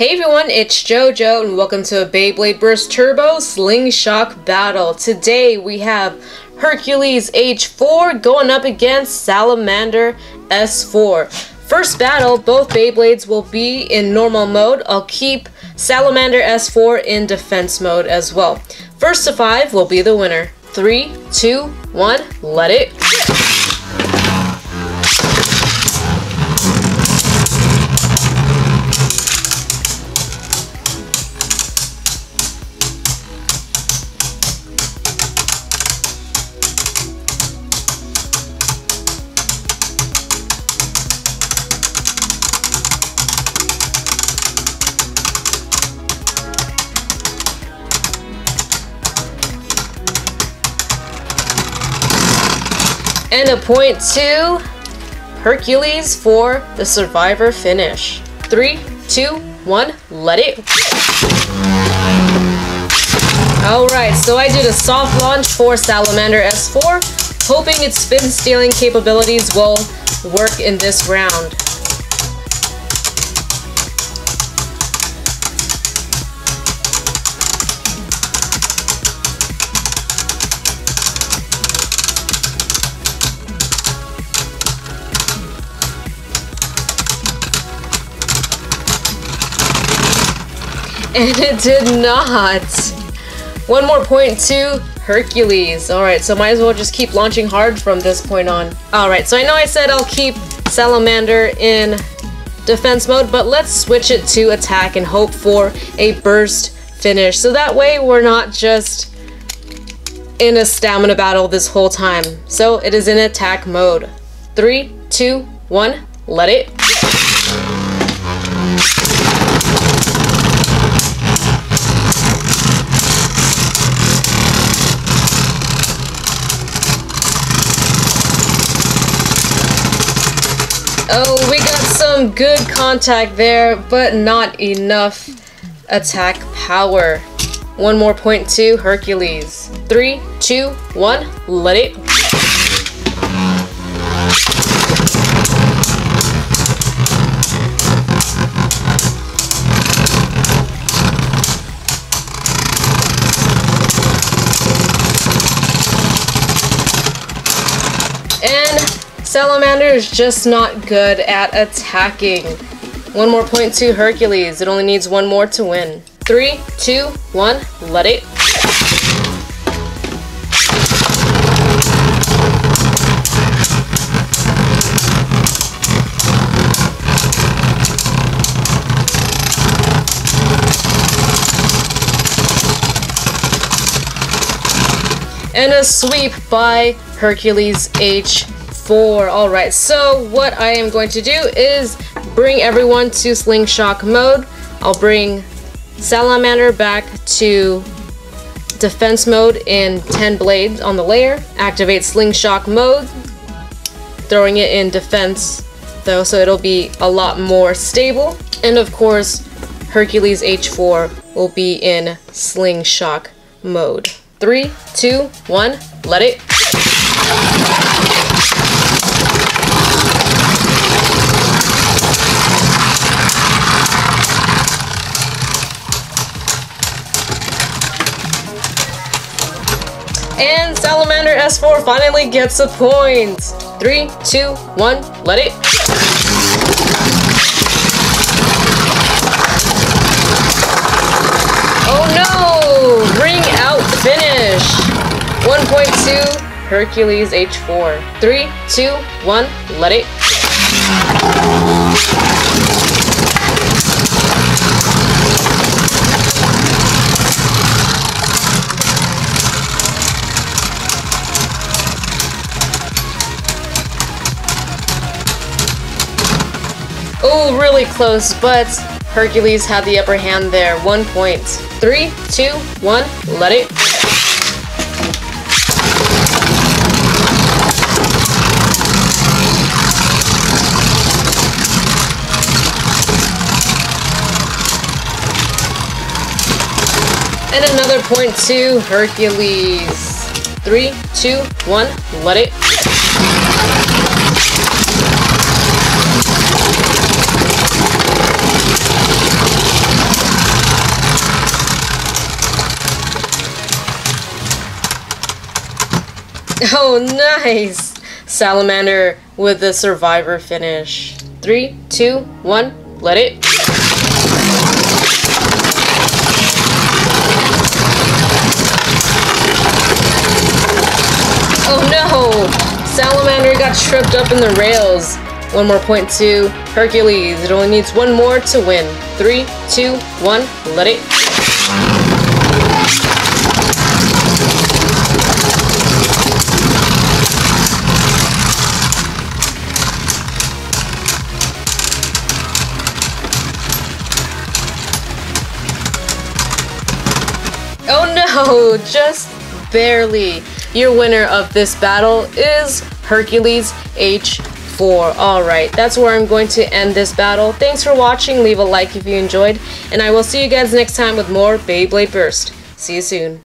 Hey everyone, it's JoJo and welcome to a Beyblade Burst Turbo Sling Shock Battle. Today we have Hercules H4 going up against Salamander S4. First battle, both Beyblades will be in normal mode. I'll keep Salamander S4 in defense mode as well. First to five will be the winner. Three, two, one, let it And a point to Hercules for the survivor finish. Three, two, one, let it. Alright, so I did a soft launch for Salamander S4, hoping its spin stealing capabilities will work in this round. And it did not. One more point to Hercules. Alright, so might as well just keep launching hard from this point on. Alright, so I know I said I'll keep Salamander in defense mode, but let's switch it to attack and hope for a burst finish. So that way we're not just in a stamina battle this whole time. So it is in attack mode. Three, two, one, let it. Oh, we got some good contact there, but not enough attack power. One more point to Hercules. Three, two, one, let it. Salamander is just not good at attacking. One more point to Hercules. It only needs one more to win. Three, two, one, let it. And a sweep by Hercules H four. Alright, so what I am going to do is bring everyone to Sling Shock mode. I'll bring Salamander back to defense mode in 10 blades on the layer. Activate Sling Shock mode, throwing it in defense though, so it'll be a lot more stable. And of course, Hercules H4 will be in Sling Shock mode. Three, two, one, let it. And Salamander S4 finally gets a point. Three, two, one, let it. Oh no! Ring out finish. One point two, Hercules H4. Three, two, one, let it. Oh, really close, but Hercules had the upper hand there. One point. Three, two, one, let it. And another point to Hercules. Three, two, one, let it. Oh, nice! Salamander with the survivor finish. Three, two, one, let it. Oh no! Salamander got tripped up in the rails. One more point to Hercules. It only needs one more to win. Three, two, one, let it. No, oh, just barely. Your winner of this battle is Hercules H4. Alright, that's where I'm going to end this battle. Thanks for watching, leave a like if you enjoyed, and I will see you guys next time with more Beyblade Burst. See you soon.